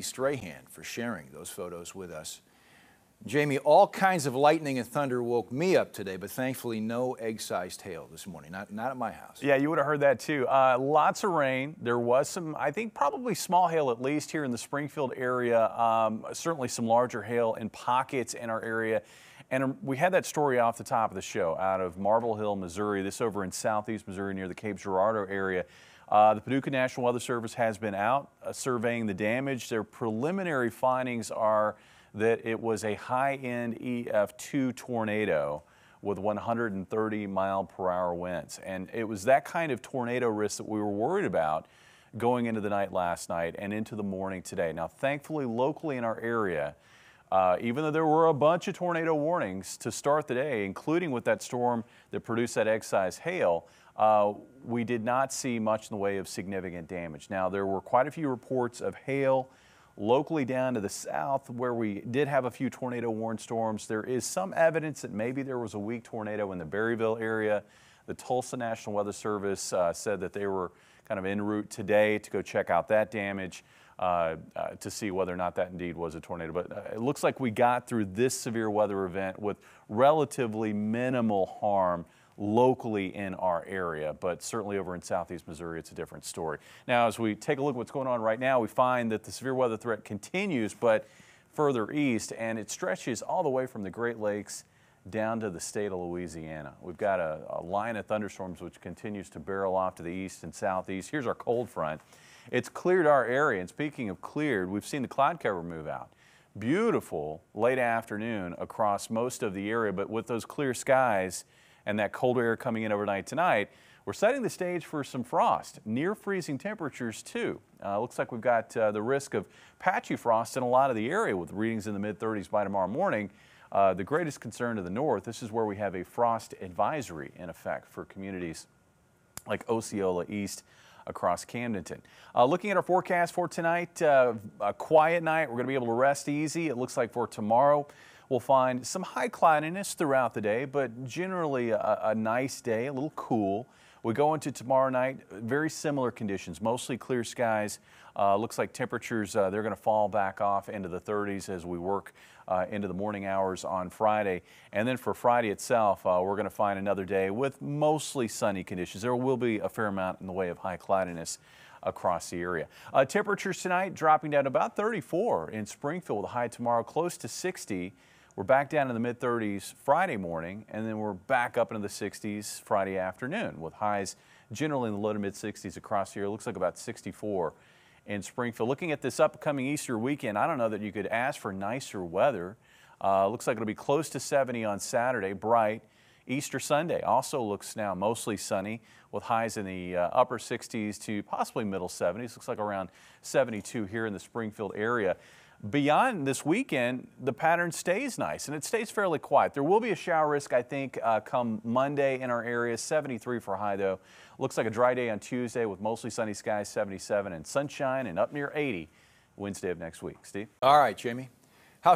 Strahan for sharing those photos with us. Jamie, all kinds of lightning and thunder woke me up today, but thankfully no egg-sized hail this morning, not, not at my house. Yeah, you would have heard that too. Uh, lots of rain. There was some, I think probably small hail at least here in the Springfield area. Um, certainly some larger hail in pockets in our area. And um, we had that story off the top of the show out of Marble Hill, Missouri, this over in southeast Missouri near the Cape Girardeau area. Uh, the Paducah National Weather Service has been out uh, surveying the damage. Their preliminary findings are that it was a high-end EF2 tornado with 130 mile per hour winds. And it was that kind of tornado risk that we were worried about going into the night last night and into the morning today. Now, thankfully, locally in our area, uh, even though there were a bunch of tornado warnings to start the day, including with that storm that produced that egg-sized hail, uh, we did not see much in the way of significant damage. Now, there were quite a few reports of hail locally down to the south where we did have a few tornado warned storms. There is some evidence that maybe there was a weak tornado in the Berryville area. The Tulsa National Weather Service uh, said that they were kind of en route today to go check out that damage. Uh, uh, to see whether or not that indeed was a tornado. But uh, it looks like we got through this severe weather event with relatively minimal harm locally in our area, but certainly over in southeast Missouri, it's a different story. Now, as we take a look at what's going on right now, we find that the severe weather threat continues, but further east, and it stretches all the way from the Great Lakes down to the state of Louisiana. We've got a, a line of thunderstorms which continues to barrel off to the east and southeast. Here's our cold front. It's cleared our area, and speaking of cleared, we've seen the cloud cover move out. Beautiful late afternoon across most of the area, but with those clear skies, and that colder air coming in overnight tonight, we're setting the stage for some frost, near freezing temperatures too. Uh, looks like we've got uh, the risk of patchy frost in a lot of the area with readings in the mid 30s by tomorrow morning. Uh, the greatest concern to the north, this is where we have a frost advisory in effect for communities like Osceola East across Camdenton. Uh, looking at our forecast for tonight, uh, a quiet night. We're going to be able to rest easy. It looks like for tomorrow, We'll find some high cloudiness throughout the day, but generally a, a nice day, a little cool. We go into tomorrow night, very similar conditions, mostly clear skies. Uh, looks like temperatures, uh, they're going to fall back off into the 30s as we work uh, into the morning hours on Friday. And then for Friday itself, uh, we're going to find another day with mostly sunny conditions. There will be a fair amount in the way of high cloudiness across the area. Uh, temperatures tonight dropping down about 34 in Springfield, with a high tomorrow close to 60. We're back down in the mid 30s Friday morning, and then we're back up into the 60s Friday afternoon with highs generally in the low to mid 60s across here. Looks like about 64 in Springfield. Looking at this upcoming Easter weekend, I don't know that you could ask for nicer weather. Uh, looks like it'll be close to 70 on Saturday, bright. Easter Sunday also looks now mostly sunny with highs in the uh, upper 60s to possibly middle 70s. Looks like around 72 here in the Springfield area. Beyond this weekend, the pattern stays nice and it stays fairly quiet. There will be a shower risk, I think, uh, come Monday in our area. 73 for high, though. Looks like a dry day on Tuesday with mostly sunny skies, 77, and sunshine and up near 80 Wednesday of next week. Steve? All right, Jamie. How